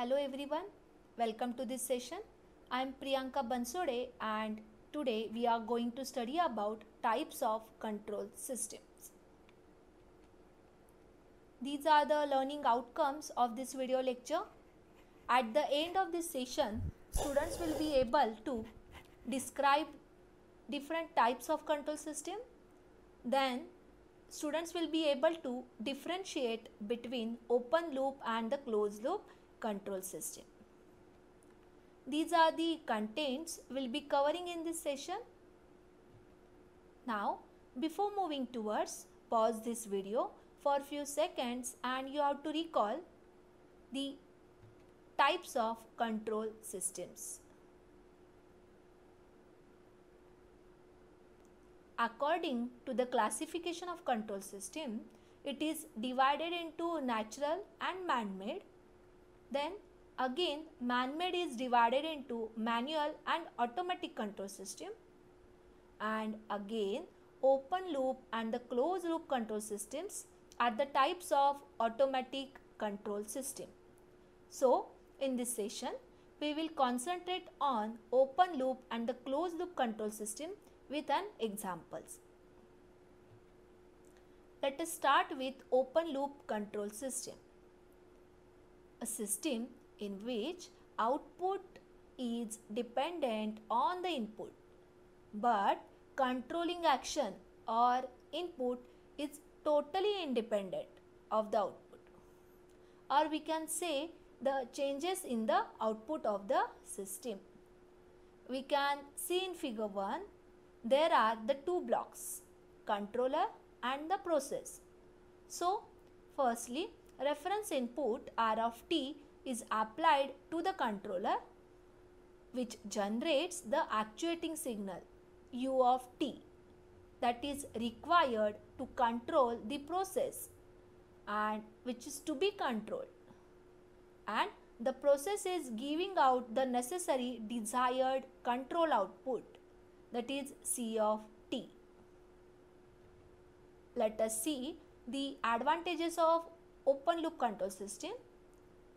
Hello everyone, welcome to this session. I am Priyanka Bansode and today we are going to study about types of control systems. These are the learning outcomes of this video lecture. At the end of this session, students will be able to describe different types of control system. Then students will be able to differentiate between open loop and the closed loop control system. These are the contents we'll be covering in this session. Now, before moving towards, pause this video for few seconds and you have to recall the types of control systems. According to the classification of control system, it is divided into natural and man-made. Then again man-made is divided into manual and automatic control system. And again open loop and the closed loop control systems are the types of automatic control system. So in this session we will concentrate on open loop and the closed loop control system with an examples. Let us start with open loop control system. A system in which output is dependent on the input but controlling action or input is totally independent of the output or we can say the changes in the output of the system. We can see in figure 1 there are the two blocks controller and the process. So firstly reference input R of t is applied to the controller which generates the actuating signal u of t that is required to control the process and which is to be controlled and the process is giving out the necessary desired control output that is C of t. Let us see the advantages of open loop control system.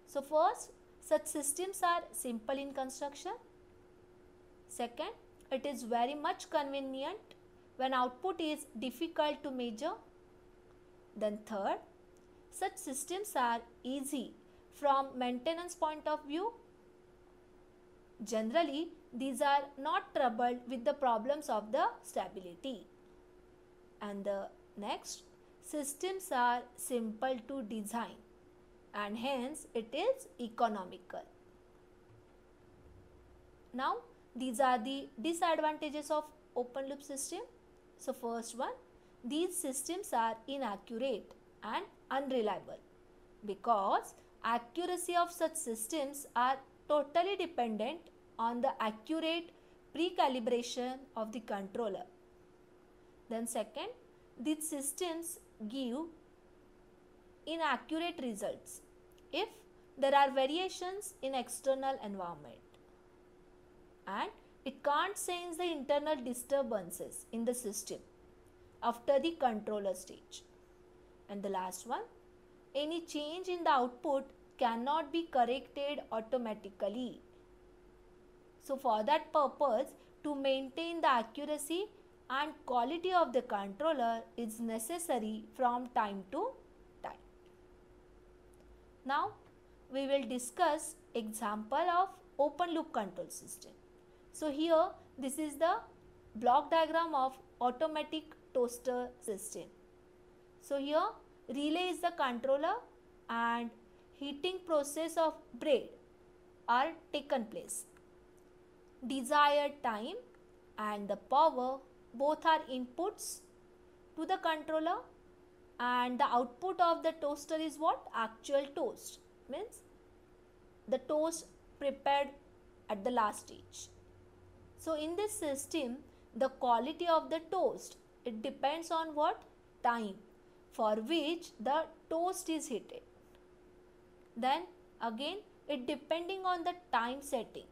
So first such systems are simple in construction. Second it is very much convenient when output is difficult to measure. Then third such systems are easy from maintenance point of view. Generally these are not troubled with the problems of the stability. And the next, systems are simple to design and hence it is economical. Now, these are the disadvantages of open loop system. So, first one, these systems are inaccurate and unreliable because accuracy of such systems are totally dependent on the accurate pre-calibration of the controller. Then second, these systems give inaccurate results if there are variations in external environment and it can't sense the internal disturbances in the system after the controller stage. And the last one, any change in the output cannot be corrected automatically so for that purpose, to maintain the accuracy and quality of the controller is necessary from time to time. Now, we will discuss example of open loop control system. So here, this is the block diagram of automatic toaster system. So here, relay is the controller and heating process of bread are taken place desired time and the power both are inputs to the controller and the output of the toaster is what? Actual toast. Means the toast prepared at the last stage. So in this system the quality of the toast it depends on what? Time. For which the toast is heated. Then again it depending on the time setting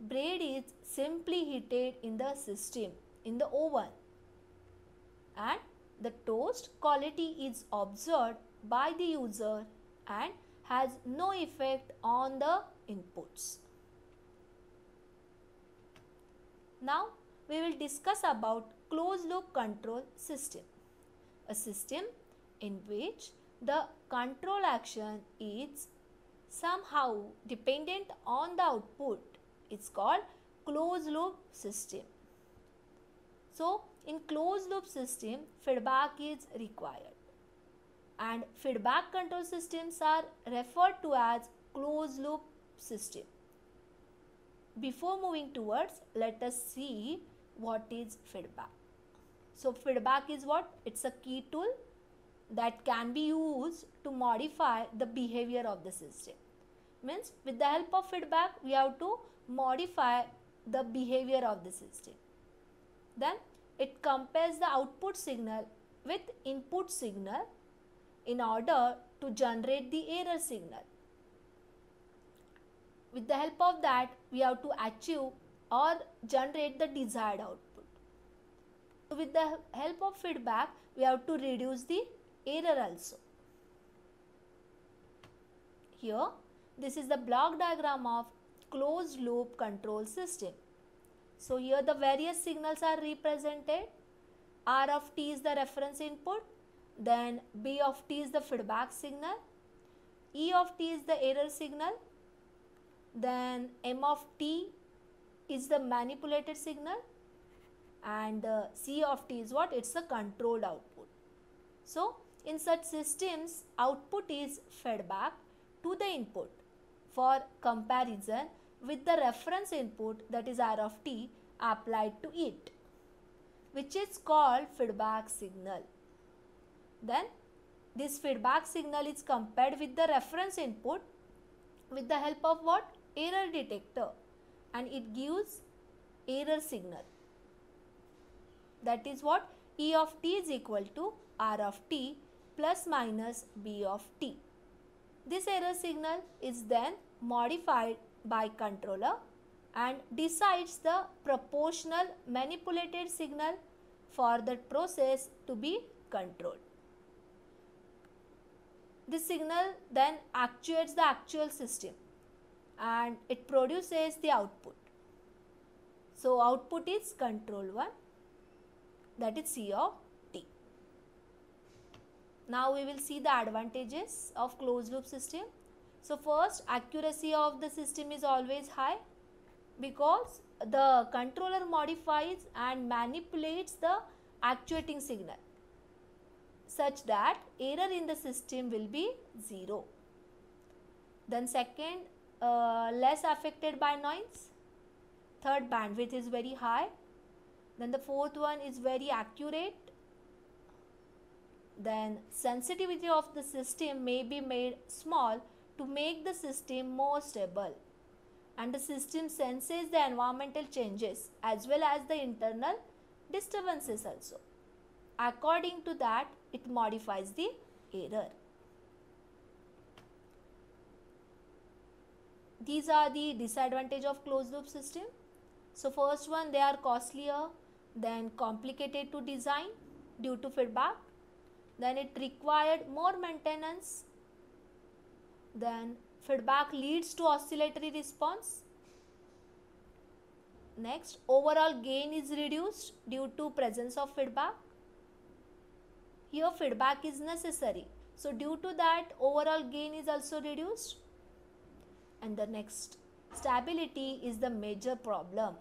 bread is simply heated in the system in the oven and the toast quality is observed by the user and has no effect on the inputs. Now we will discuss about closed loop control system. A system in which the control action is somehow dependent on the output. It's called closed loop system. So in closed loop system feedback is required and feedback control systems are referred to as closed loop system. Before moving towards let us see what is feedback. So feedback is what? It's a key tool that can be used to modify the behavior of the system. Means with the help of feedback we have to modify the behavior of the system. Then it compares the output signal with input signal in order to generate the error signal. With the help of that we have to achieve or generate the desired output. With the help of feedback we have to reduce the error also. Here this is the block diagram of closed loop control system. So here the various signals are represented. R of t is the reference input. Then B of t is the feedback signal. E of t is the error signal. Then M of t is the manipulated signal. And uh, C of t is what? It's the controlled output. So in such systems, output is fed back to the input for comparison with the reference input that is R of t applied to it which is called feedback signal. Then this feedback signal is compared with the reference input with the help of what? Error detector and it gives error signal. That is what? E of t is equal to R of t plus minus B of t. This error signal is then modified by controller and decides the proportional manipulated signal for that process to be controlled. This signal then actuates the actual system and it produces the output. So output is control 1 that is C of T. Now we will see the advantages of closed loop system. So first accuracy of the system is always high because the controller modifies and manipulates the actuating signal such that error in the system will be 0. Then second uh, less affected by noise. Third bandwidth is very high. Then the fourth one is very accurate. Then sensitivity of the system may be made small to make the system more stable and the system senses the environmental changes as well as the internal disturbances also. According to that, it modifies the error. These are the disadvantage of closed loop system. So first one, they are costlier, then complicated to design due to feedback. Then it required more maintenance then feedback leads to oscillatory response. Next, overall gain is reduced due to presence of feedback. Here feedback is necessary. So due to that overall gain is also reduced. And the next, stability is the major problem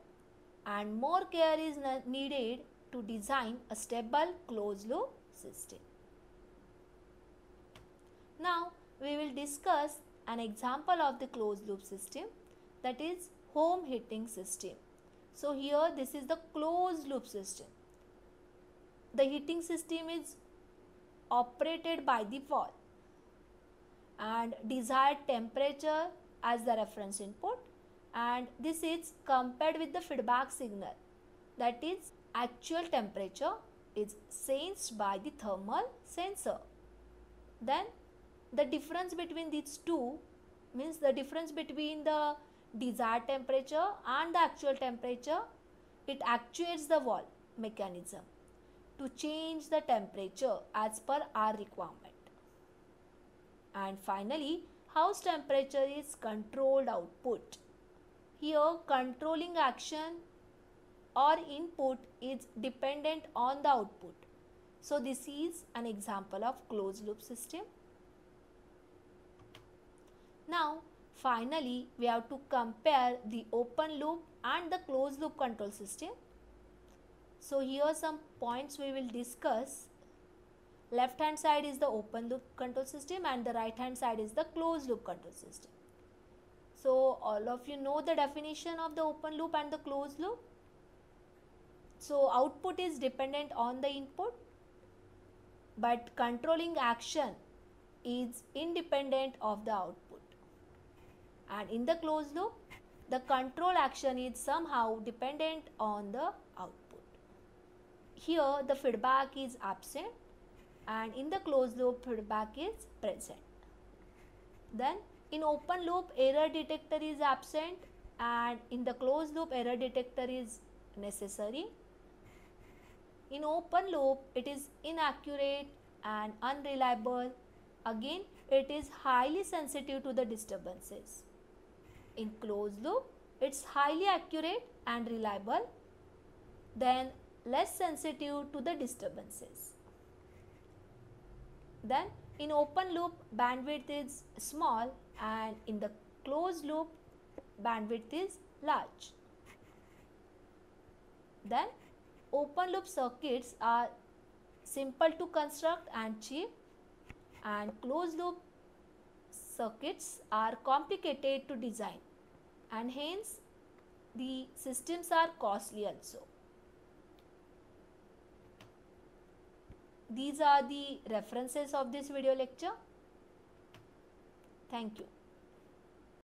and more care is needed to design a stable closed loop system. Now we will discuss an example of the closed loop system that is home heating system. So here this is the closed loop system. The heating system is operated by the wall and desired temperature as the reference input and this is compared with the feedback signal that is actual temperature is sensed by the thermal sensor. Then the difference between these two means the difference between the desired temperature and the actual temperature it actuates the wall mechanism to change the temperature as per our requirement and finally house temperature is controlled output. Here controlling action or input is dependent on the output. So this is an example of closed loop system. Now finally we have to compare the open loop and the closed loop control system. So here are some points we will discuss. Left hand side is the open loop control system and the right hand side is the closed loop control system. So all of you know the definition of the open loop and the closed loop. So output is dependent on the input but controlling action is independent of the output. And in the closed loop, the control action is somehow dependent on the output. Here the feedback is absent and in the closed loop feedback is present. Then in open loop error detector is absent and in the closed loop error detector is necessary in open loop, it is inaccurate and unreliable. Again, it is highly sensitive to the disturbances. In closed loop, it's highly accurate and reliable, then less sensitive to the disturbances. Then in open loop, bandwidth is small and in the closed loop, bandwidth is large. Then open loop circuits are simple to construct and cheap and closed loop circuits are complicated to design and hence the systems are costly also. These are the references of this video lecture. Thank you.